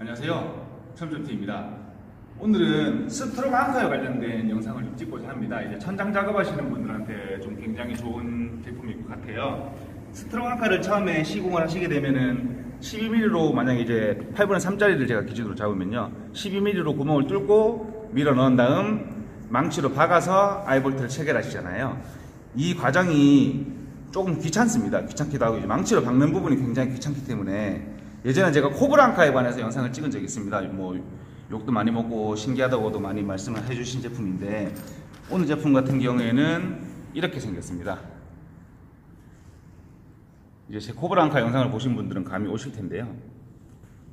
안녕하세요. 첨점T입니다. 오늘은 스트로크 한카에 관련된 영상을 좀 찍고자 합니다. 이제 천장 작업하시는 분들한테 좀 굉장히 좋은 제품일 것 같아요. 스트로크 한카를 처음에 시공을 하시게 되면은 12mm로 만약에 이제 8분의 3짜리를 제가 기준으로 잡으면요. 12mm로 구멍을 뚫고 밀어 넣은 다음 망치로 박아서 아이볼트를 체결하시잖아요. 이 과정이 조금 귀찮습니다. 귀찮기도 하고 이제 망치로 박는 부분이 굉장히 귀찮기 때문에 예전에 제가 코브랑카에 관해서 영상을 찍은 적이 있습니다. 뭐 욕도 많이 먹고 신기하다고도 많이 말씀을 해주신 제품인데 오늘 제품 같은 경우에는 이렇게 생겼습니다. 이제 제 코브랑카 영상을 보신 분들은 감이 오실 텐데요.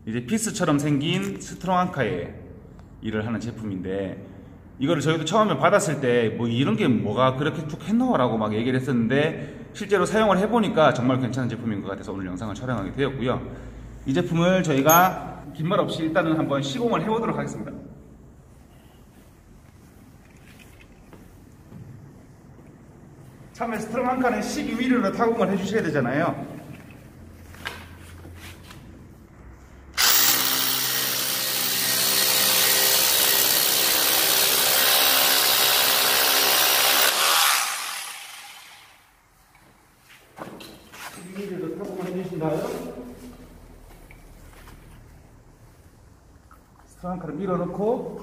이제 피스처럼 생긴 스트롱앙카의 일을 하는 제품인데 이거를 저희도 처음에 받았을 때 뭐 이런 게 뭐가 그렇게 툭 했노라고 막 얘기를 했었는데 실제로 사용을 해보니까 정말 괜찮은 제품인 것 같아서 오늘 영상을 촬영하게 되었고요. 이 제품을 저희가 긴말 없이 일단은 한번 시공을 해보도록 하겠습니다. 처음에 스트럼 한 칸에 12mm로 타공을 해주셔야 되잖아요. 미리로 타공을 해주신 다음 스트랑카를 밀어넣고.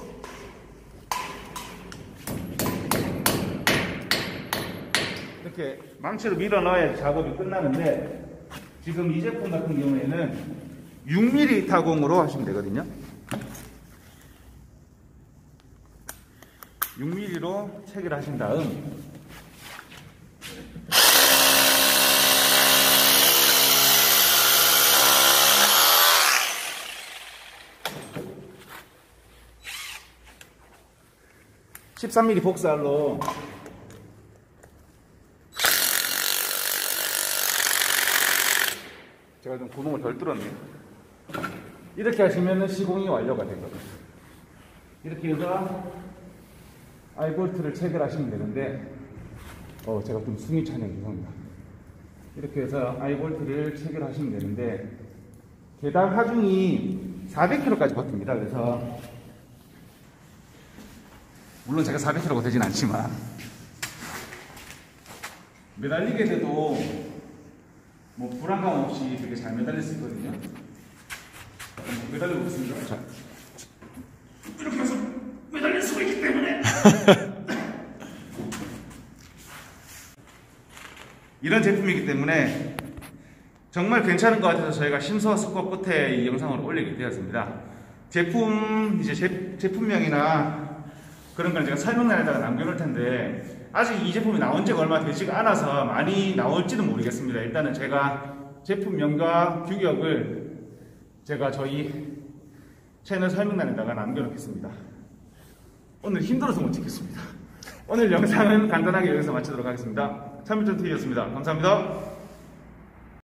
이렇게 망치로 밀어넣어야 작업이 끝나는데 지금 이 제품 같은 경우에는 6mm 타공으로 하시면 되거든요. 6mm로 체결하신 다음 (13mm) 복살로 제가 좀 구멍을 덜 뚫었네요. 이렇게 하시면 시공이 완료가 되거든요. 이렇게 해서 아이볼트를 체결하시면 되는데, 어, 제가 좀 숨이 차네요. 죄송합니다. 이렇게 해서 아이볼트를 체결하시면 되는데, 개당 하중이 400kg까지 버팁니다. 그래서, 물론 제가 400kg가 되진 않지만, 매달리게 돼도 뭐 불안감 없이 되게 잘 매달릴 수 있거든요. 매달려 보겠습니다. 자, 이렇게 해서 매달릴 수가 있기 때문에 이런 제품이기 때문에 정말 괜찮은 것 같아서 저희가 심서숙고 끝에 이 영상을 올리게 되었습니다. 제품 이제 제, 제품명이나 그런 걸 제가 설명란에다가 남겨놓을 텐데 아직 이 제품이 나온 지가 얼마 되지가 않아서 많이 나올지는 모르겠습니다. 일단은 제가 제품명과 규격을 제가 저희 채널 설명란에다가 남겨놓겠습니다. 오늘 힘들어서 못 찍겠습니다. 오늘 영상은 간단하게 여기서 마치도록 하겠습니다. 참여전 TV였습니다. 감사합니다.